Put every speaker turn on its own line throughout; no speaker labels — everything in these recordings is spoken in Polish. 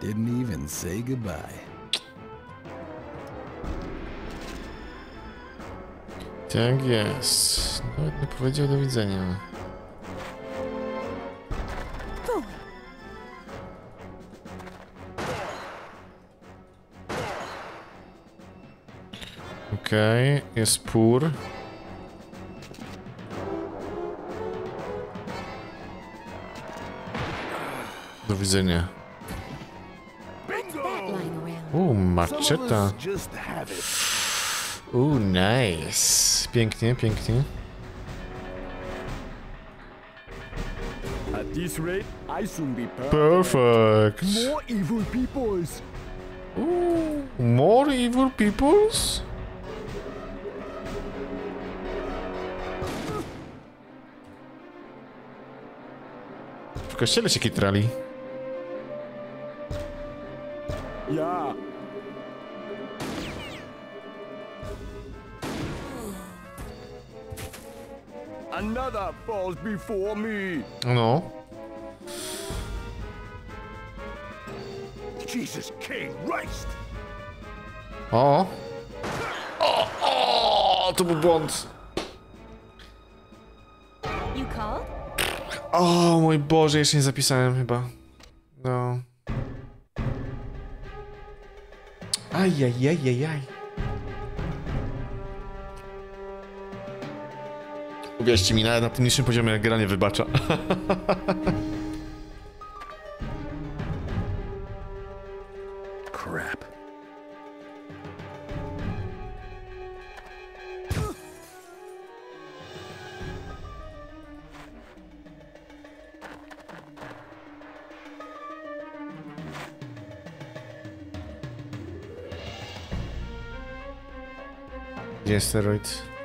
Didn't even say goodbye.
Tak jest. Nawet nie powiedział do widzenia. Okej, jest pur. Do widzenia.
It.
Uuu, nice. Pięknie, pięknie.
Perfect. More evil peoples.
Ooh, more evil peoples? W kościele się kitrali.
Yeah. Another falls before me.
No.
Jesus K. Christ!
O! O! O! To był błąd.
You called?
O mój Boże, jeszcze nie zapisałem chyba. No. Ajajajajaj. Uwierzcie mi, nawet na tym niższym poziomie gra nie wybacza.
Crap.
Gdzie jest steroid?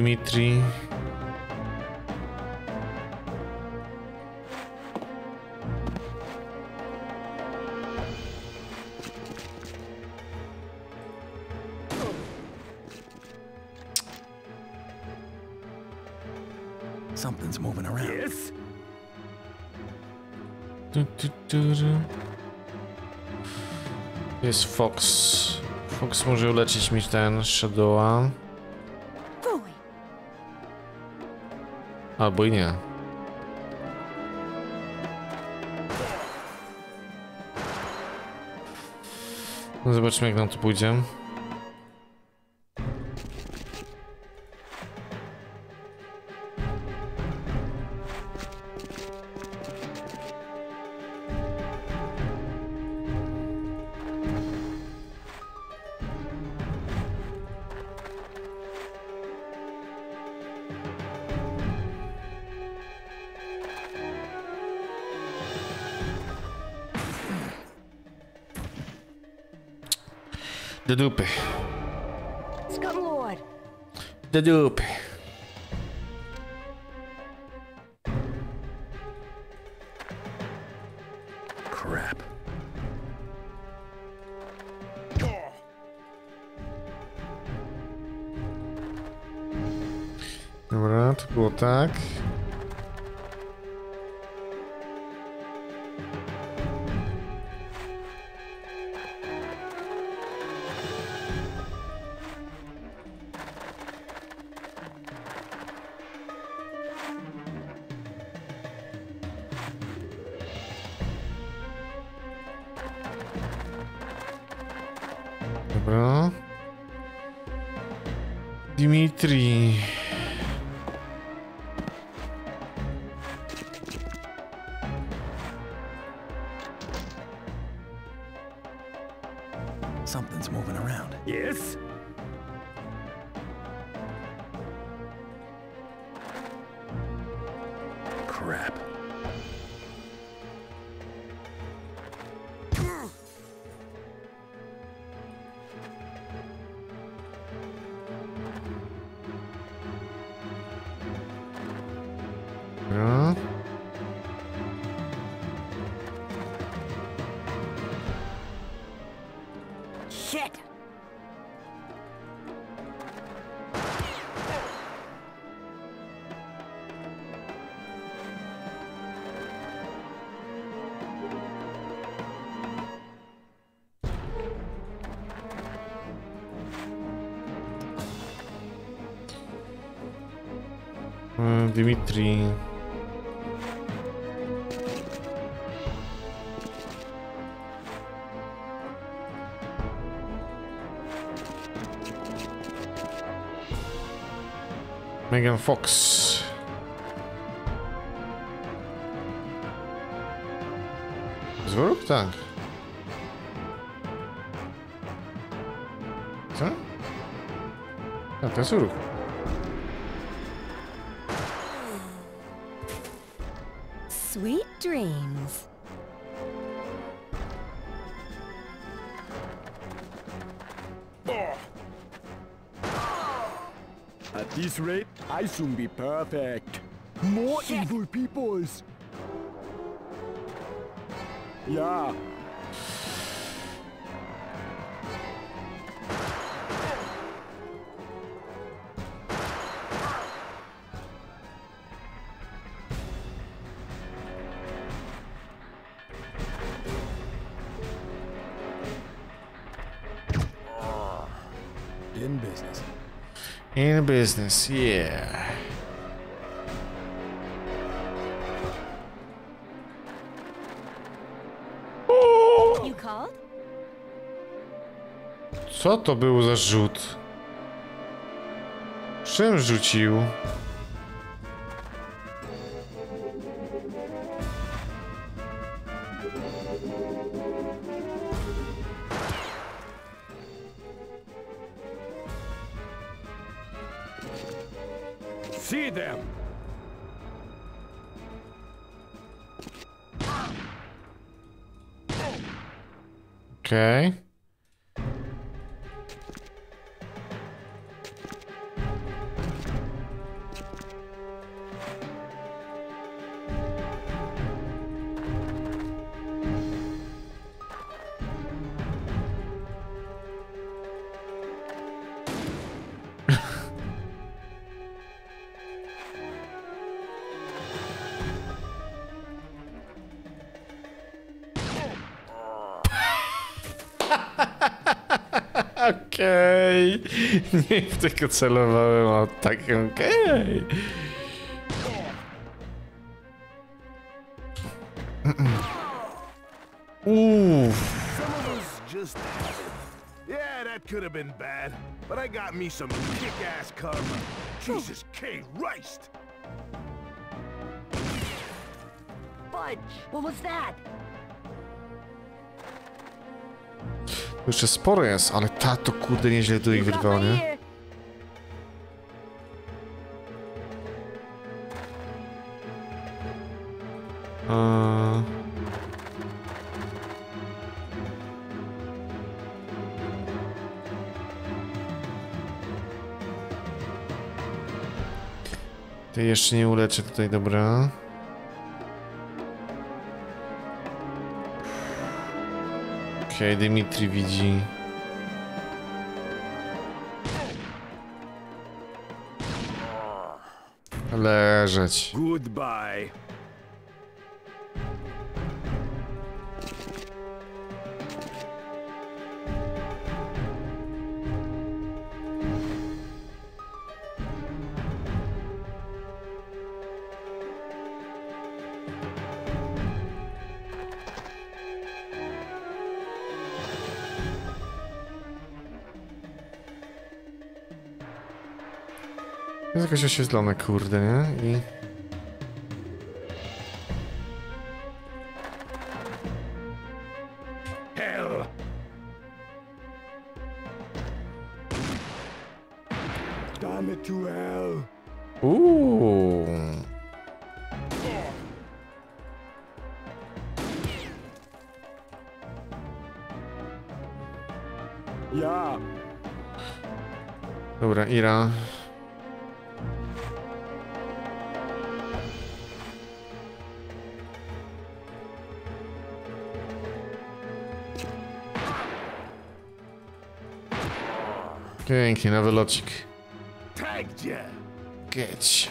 Dimitri.
Something's moving around.
Yes.
Du, du, du, du. Jest Fox. Fox może uleczyć mi ten Shadowa. Albo i nie. No zobaczmy jak nam to pójdzie. Do dupy.
Scumlord.
Do dupy.
Crap.
Dobra, to było tak. Dimitri.
Shit!
Mm, Dimitri. Megan Fox. Zwrok? Tak. Co? Tak, to jest uruk.
Sweet dreams.
This rate, I soon be perfect. More evil peoples. Yeah.
In business,
yeah. Co to był za rzut? Czym rzucił? Okej. Nie w tego celowałem, a tak okej. Uff.
Some of us just have it. Yeah, that could have been bad, but I got me some kick-ass karma. Jesus K. Christ!
Fudge! What was that?
Jeszcze sporo jest, ale ta to kurde nieźle tu ich wyrwało, nie? Eee, To jeszcze nie uleczę tutaj, dobra. Okej, Dimitri widzi. Leżeć.
Goodbye.
Jest jakoś oświetlone, kurde, nie? I... Pięknie, nowy locik.
Tagged ya.
Geć.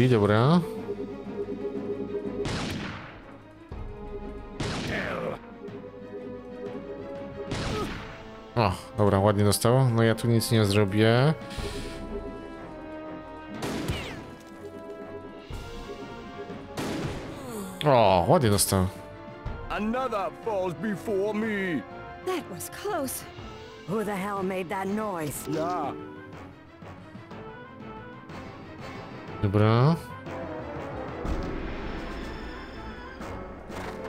Dimitri, dobra. O, dobra, ładnie dostał. No ja tu nic nie zrobię. O, ładnie dostał.
Another falls before me.
That was close.
Who the hell made that noise?
Yeah.
Dobra.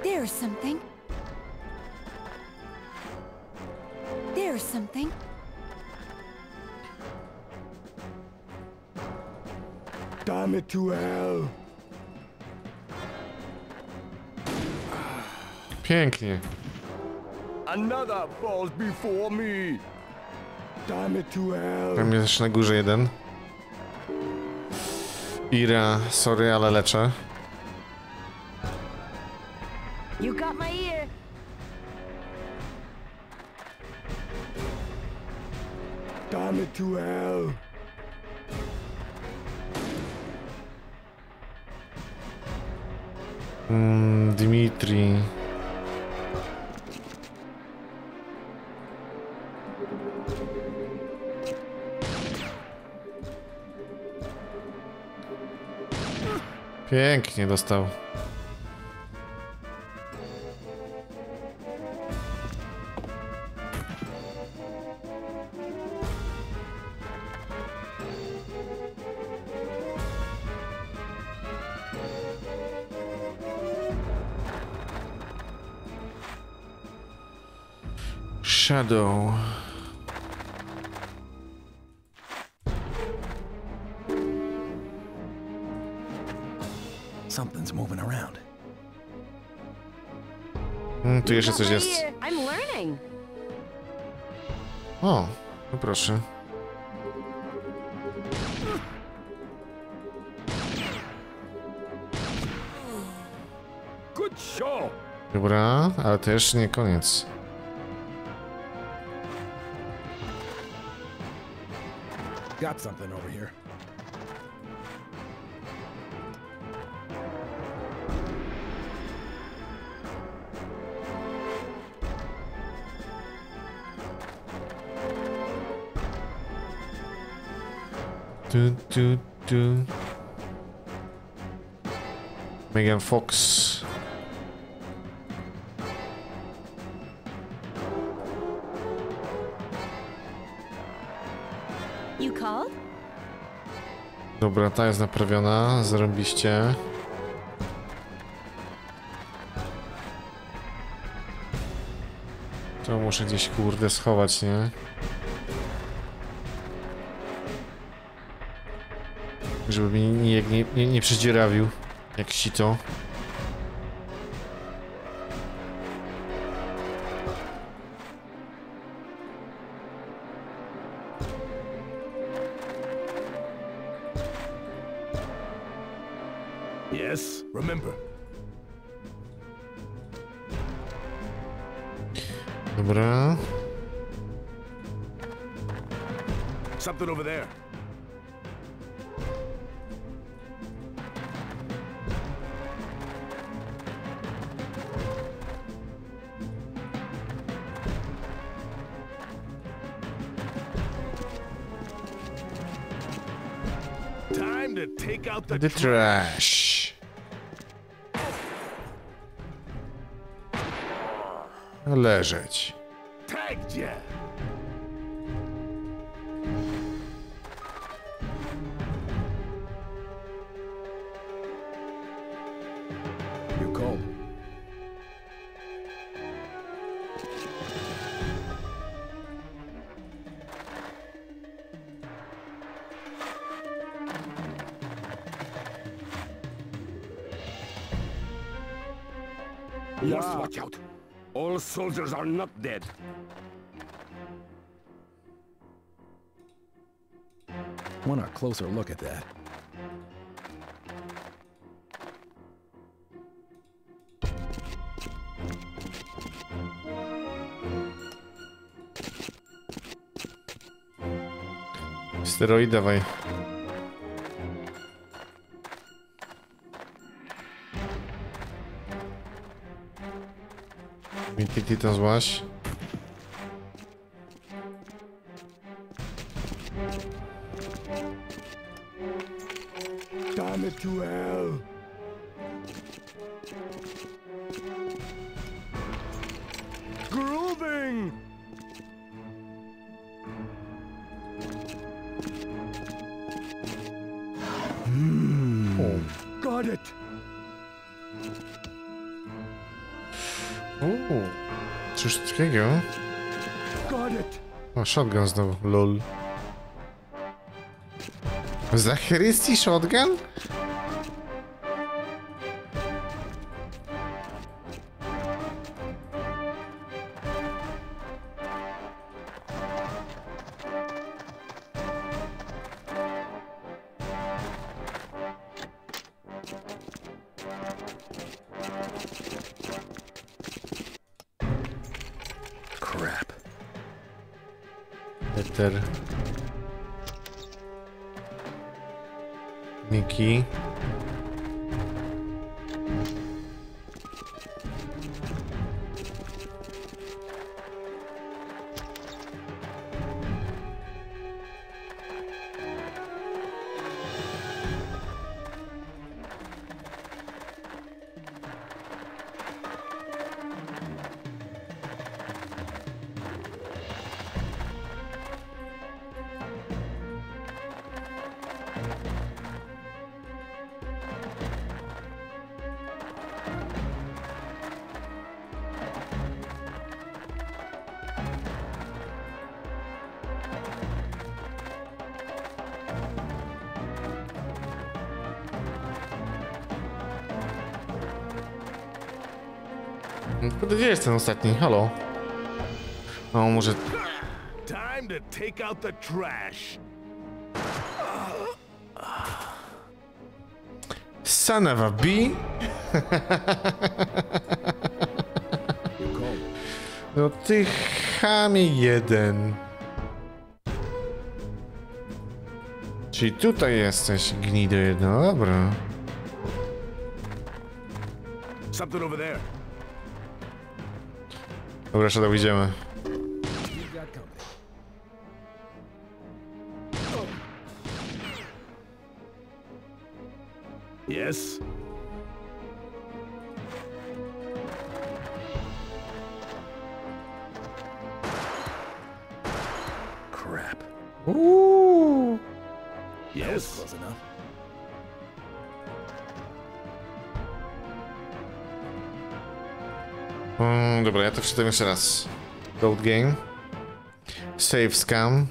There's something. There's something.
Damn it to hell.
Pięknie.
Another falls before me. Damn it to hell.
Tam jest jeszcze na górze jeden. Ira, sorry, ale leczę.
You got my ear.
Damn it to hell.
Mm, Dimitri. Pięknie dostał. Shadow.
Something's moving around.
Mm, tu jeszcze coś jest.
I'm learning.
O, no proszę.
Good show.
Dobra, ale to jeszcze nie koniec.
Got something over here.
Du, du, du. Megan Fox.
You called?
Dobra, ta jest naprawiona, zrobiliście. To muszę gdzieś kurde schować, nie? Żeby nijak nie, nie, nie przedzierawił, jak sito.
Time to take out the,
The trash. Leżeć.
Must watch out. All soldiers are not dead.
Want a closer look at that.
Steroid dawaj.
20 titãs
baixo. Shotgun znowu, lol. Zachrystii shotgun? Kurde, Gdzie jest ten ostatni? Halo? No, może...
Time to take out the trash.
Son of a bee? No ty chamie jeden. Czyli tutaj jesteś, gnido jedna, no dobra.
Something over there.
Dobra, Shadow, idziemy.
Yes?
To przeczytam jeszcze raz. Gold Game. Save Scam.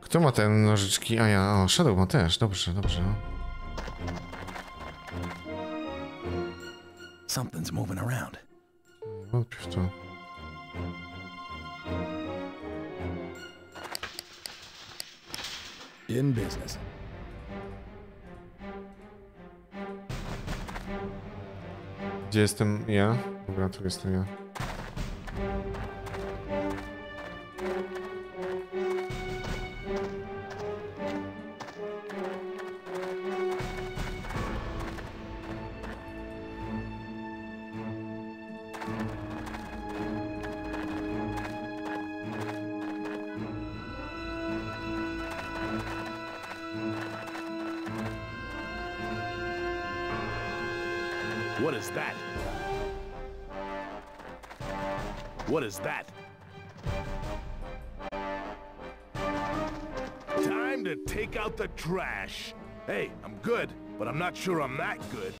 Kto ma te nożyczki? A ja, o, Shadow ma też, dobrze, dobrze.
Something's moving around.
Wątpię w to.
In business.
Gdzie jestem ja? Dobra, tu jestem ja.
Is that? What is that? Time to take out the trash. Hey, I'm good, but I'm not sure I'm that good.